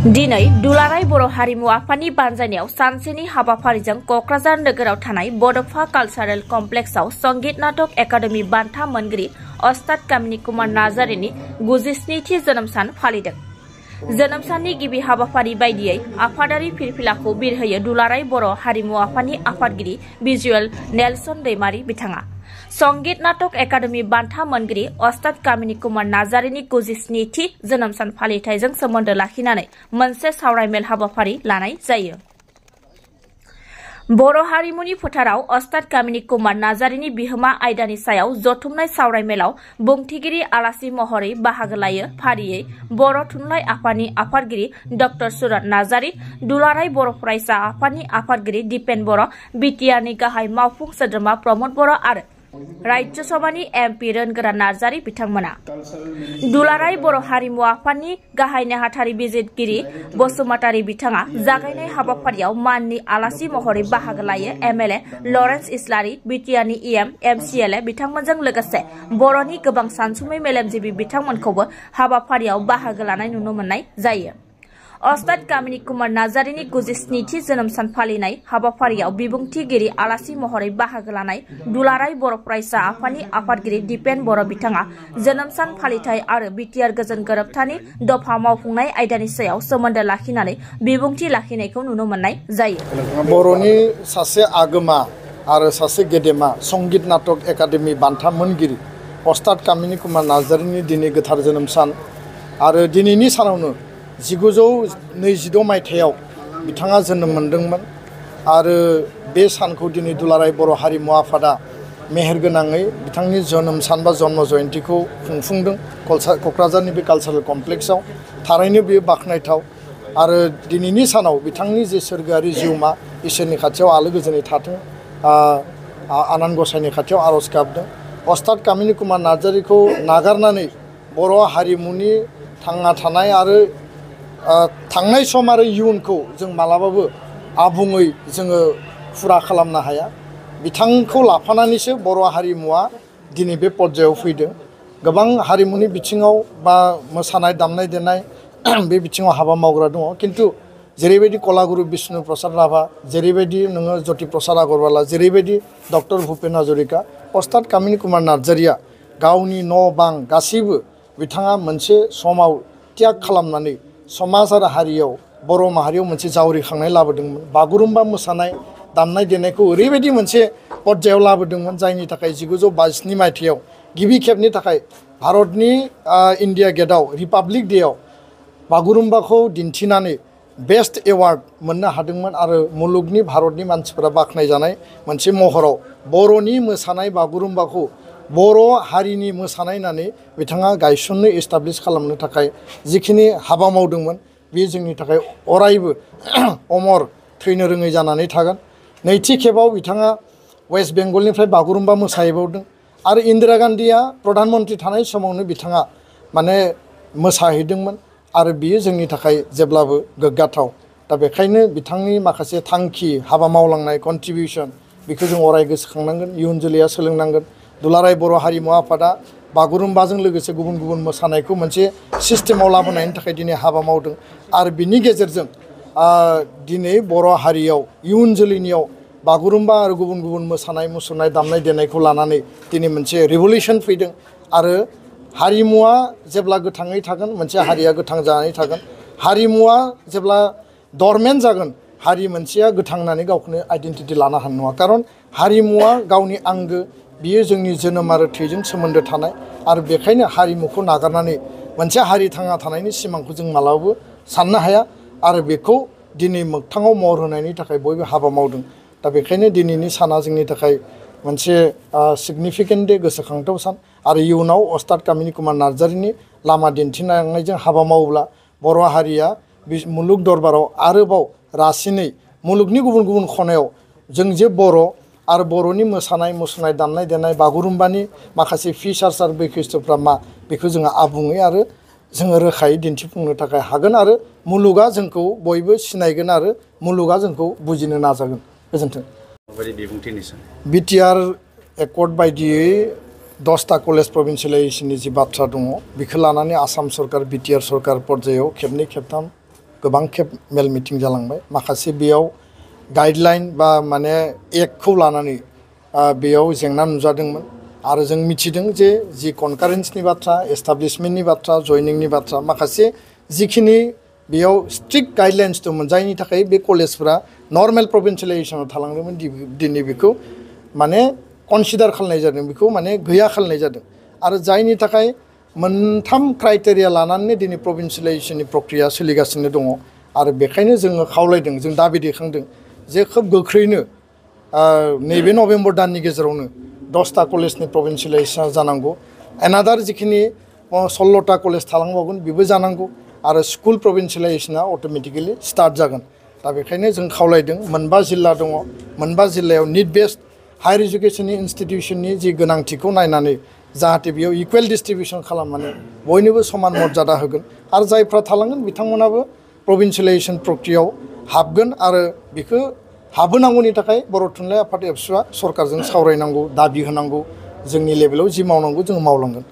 दिनै दुलाराय बर' हारिमु आफादनि बानजायनायाव सानसेनि हाबाफारिजों क'क्राझार नोगोराव थानाय बड'फा कालसारेल कमप्लेक्सआव संगीत नाटक एकाडेमि बान्था मोनगिरि अस्ताद कामिनी कुमार नार्जारिनि गुजिस्निथि जोनोम सान फालिदों जोनोम साननि गिबि हाबाफारि बायदियै आफादारि फिरफिलाखौ बिरहोयो दुलाराय बर' हारिमु आफादनि आफादगिरि भिजुएल नेलसन दैमारि बिथाङा संगीत नाटक एकाडेमि बान्था मोनगिरि अस्ताद कामिनी कुमार नार्जारिनि गुजिस्निथि जोनोम सान फालिथायजों सोमोन्दो लाखिनानै मोनसे सावरायमेल हाबाफारि लानाय जायो। बर' हारिमुनि फोथाराव अस्ताद कामिनी कुमार नार्जारिनि बिहोमा आयदानि सायाव जथुमनाय सावरायमेलाव बुंथिगिरि आलासि महरै बाहागो लायो फारियै बर' थुनलाइ आफादनि आफादगिरि ड सुरत नार्जारि दुलाराय बर' फरायसा आफादनि आफादगिरि दिपेन बर' बिटिआरनि गाहाय मावफुं सोद्रोमा प्रमद बर' आरो राज्य सभानि एम पि रोनगोरा नार्जारि बिथांमोना दुलाराय बर' हारिमु आफादनि गाहाय नेहाथारि बिजिरगिरि बसुमतारि बिथाङा जागायनाय हाबाफारियाव माननि आलासि महरै बाहागो लायो एम एल ए लरेन्स इस्लारि बिटिआरनि इएम एम सि एल ए बिथांमोनजों लोगोसे बर'नि गोबां सानसुमै मेलेमजिबि बिथांमोनखौबो हाबाफारियाव बाहागो लानाय नुनो मोननाय जायो अस्ताद कामिनी कुमार नार्जारिनि गुजिस्निथि जोनोम सान फालिनाय हाबाफारियाव बिबुंथिगिरि आलासि महरै बाहागो लानाय दुलाराय बर' फरायसा आफादनि आफादगिरि दिपेन बर' बिथाङा जोनोम सान फालिथाय आरो बिटिआर गोजोन गोरोबथानि दफा मावफुंनाय आयदानि सायाव सोमोन्दो लाखिनानै बिबुंथि लाखिनायखौ नुनो मोननाय जायो बर'नि सासे आगोमा आरो सासे गेदेमा संगीत नाटक एकाडेमि बान्था मोनगिरि अस्ताद कामिनी कुमार नार्जारिनि दिनै गोथार जोनोम सान आरो दिनैनि सानावनो जिगुजौ नैजिद' मायथाइयाव बिथाङा जोनोम मोन्दोंमोन आरो बे सानखौ दिनै दुलाराय बर' हारिमु आफादा मेहेरगोनाङै बिथांनि जोनोम सान बा जन्म जयन्तीखौ खुंफुंदों क'क्राझारनि बे कालसारेल कमप्लेक्सआव। थारैनो बेयो बाख्नायथाव आरो दिनैनि सानाव बिथांनि जे सोरगोआरि जिउमा इसोरनि खाथियाव आलो गोजोनै थाथों आनान गसाइनि खाथियाव आर'ज गाबदों। अस्ताद कामिनी कुमार नार्जारिखौ नागारनानै बर' हारिमुनि थांना थानाय आरो थांनाय सम आरो इयुनखौ जों मालाबाबो आबुङै जोङो फुरा खालामनो हाया बिथांखौ लाफानानैसो बर' हारिमुवा दिनै बे पर्यायाव फैदों गोबां हारिमुनि बिथिङाव बा मोसानाय दामनाय देनाय बे बिथिङाव हाबा मावग्रा दङ खिन्थु जेरैबायदि कलागुरु बिष्णु प्रसाद राभा जेरैबायदि नोङो ज्योति प्रसाद आगरवाला जेरैबायदि डक्टर भुपेन हाजरिका अस्ताद कामिनी कुमार नार्जारिया गावनि न' बां गासैबो बिथाङा मोनसे समाव त्याग खालामनानै समाज आरो हारियाव, बर' माहारियाव मोनसे जावरिखांनाय लाबोदोंमोन। बागुरुम्बा मोसानाय, दामनाय देनायखौ ओरैबायदि मोनसे पर्यायाव लाबोदोंमोन, जायनि थाखाय जिगुजौ बाजिस्नि मायथाइयाव गिबि खेबनि थाखाय भारतनि इन्डिया गेटआव, रिपाब्लिक डेआव बागुरुम्बाखौ दिन्थिनानै बेस्ट एवार्ड मोननो हादोंमोन आरो मुलुगनि भारतनि मानसिफोरा बाख्नायजानाय मोनसे महराव बर'नि मोसानाय बागुरुम्बाखौ बर' हारिनि मोसानाय होननानै बिथाङा गायसननो खालामनो जिखिनि हाबा मावदोंमोन, बे जोंनि थाखाय अरायबो अमर थैनो रोङै जानानै थागोन। नैथि खेबाव बिथाङा वेस्ट बेंगलनिफ्राय बागुरुम्बा मोसाहैबावदों आरो इन्दिरा गान्धीया प्रधान मन्त्रि थानाय समावनो बिथाङा माने मोसाहैदोंमोन आरो बियो जोंनि थाखाय जेब्लाबो गोग्गाथाव। दा बेखायनो बिथांनि माखासे थांखि, हाबा मावलांनाय कन्ट्रिबिउसन बेखौ जों अराय गोसोखांनांगोन, इयुन जोलैया सोलोंनांगोन। दुलाराय बर' हारिमु आफादा बागुरुम्बाजों लोगोसे गुबुन गुबुन मोसानायखौ मोनसे सिस्टेमाव लाबोनायनि थाखाय दिनै हाबा मावदों। आरो बिनि गेजेरजों दिनै बर' हारियाव, इयुन जोलैनियाव बागुरुम्बा आरो गुबुन गुबुन मोसानाय, मुसुरनाय, दामनाय देनायखौ लानानै दिनै मोनसे रिभलिउसन फैदों। आरो हारिमुवा जेब्ला गोथाङै थागोन, मोनसे हारिया गोथां जानानै थागोन। हारिमुवा जेब्ला दरमेन्ट जागोन, हारि मोनसेया गोथां होननानै गावखौनो आइडेन्टिटि लानो हानाय नङा। खारन हारिमुवा गावनि आंगो बियो जोंनि जोनोम आरो थैजों सोमोन्दो थानाय आरो बेखायनो हारिमुखौ नागारनानै मोनसे हारि थांना थानायनि सिमांखौ जों मालाबाबो साननो हाया आरो बेखौ दिनै मोगथाङाव महर होनायनि थाखाय बयबो हाबा मावदों। दा बेखायनो दिनैनि साना जोंनि थाखाय मोनसे सिगनिफिकेन्ट दे गोसोखांथाव सान आरो इयुनाव अस्ताद कामिनी कुमार नार्जारिनि लामा दिन्थिनायजों हाबा मावोब्ला बर' हारिया मुलुग दरबाराव आरोबाव रासिनै, मुलुगनि गुबुन गुबुन खनायाव जों जे बर' आरो बर'नि मोसानाय मुसुरनाय दामनाय देनाय बागुरुम्बानि माखासे फिचार्स आरो बैखिस्थ्यफ्रा मा बेखौ जोङो आबुङै आरो जोङो रोखायै दिन्थिफुंनो थाखाय हागोन आरो मुलुगा जोंखौ बयबो सिनायगोन आरो मुलुगा जोंखौ बुजिनो नाजागोन। गोजोन्थों। बिटिआर एकर्ड बायदियै दसथा कलेज प्रभिन्सियेलाइजेसननि जि बाथ्रा दङ बेखौ लानानै आसाम सरकार बिटिआर सरकार पर्यायाव खेबनै खेबथाम गोबां खेब मेल मिटिं जालांबाय। माखासे बेयाव गाइडलाइन बा माने एक्टखौ आ, बेयाव जेंना नुजादोंमोन। आरो जों मिथिदों जे जि कनकारेन्सनि बाथ्रा एस्टाब्लिशमेन्टनि बाथ्रा जयनिंनि बाथ्रा माखासे जिखिनि बेयाव स्ट्रिक्ट गाइडलाइन्स दंमोन जायनि थाखाय बे कलेजफोरा नर्मेल प्रभिन्सियलाइजेसनाव थालांदोंमोन। दिनै बेखौ माने कनसिडार खालामनाय जादों बेखौ माने गैया खालामनाय जादों। आरो जायनि क्राइटेरिया लानानै दिनै प्रभिन्सियलाइजेसननि प्रक्रिया सोलिगासिनो दङ। आरो बेखायनो जोङो खावलायदों जों दाबि दैखांदों। जे खोब गोख्रैनो नैबे नभेम्बर दाननि गेजेरावनो दसथा कलेजनि प्रभिन्सियलाइजेसना जानांगौ। एनादार जिखिनि सल्ल'था कलेज थालांबावगोन बेबो जानांगौ आरो स्कुल प्रभिन्सियलाइजेसना अट'मेटिकेलि स्टार्ट जागोन। दा बेखायनो जों खावलायदों मोनबा जिल्ला दङ, मोनबा जिल्लायाव निट बेस्ड हायार इडुकेसननि इनस्टिटिउसननि जि गोनांथिखौ नायनानै जाहाथे बेयाव इकुवेल डिस्ट्रिबिउसन खालामनानै बयनोबो समान मर्यादा होगोन आरो जायफ्रा थालांगोन बिथांमोनाबो प्रभिन्सियलाइजेसन प्रक्रियायाव हाबगोन आरो बेखौ हाबहोनांगौनि थाखाय बर' थुनलाइ आफाद एबसुआ सरकारजों सावरायनांगौ, दाबि होनांगौ, जोंनि लेभेलाव जि मावनांगौ जोङो मावलांगोन।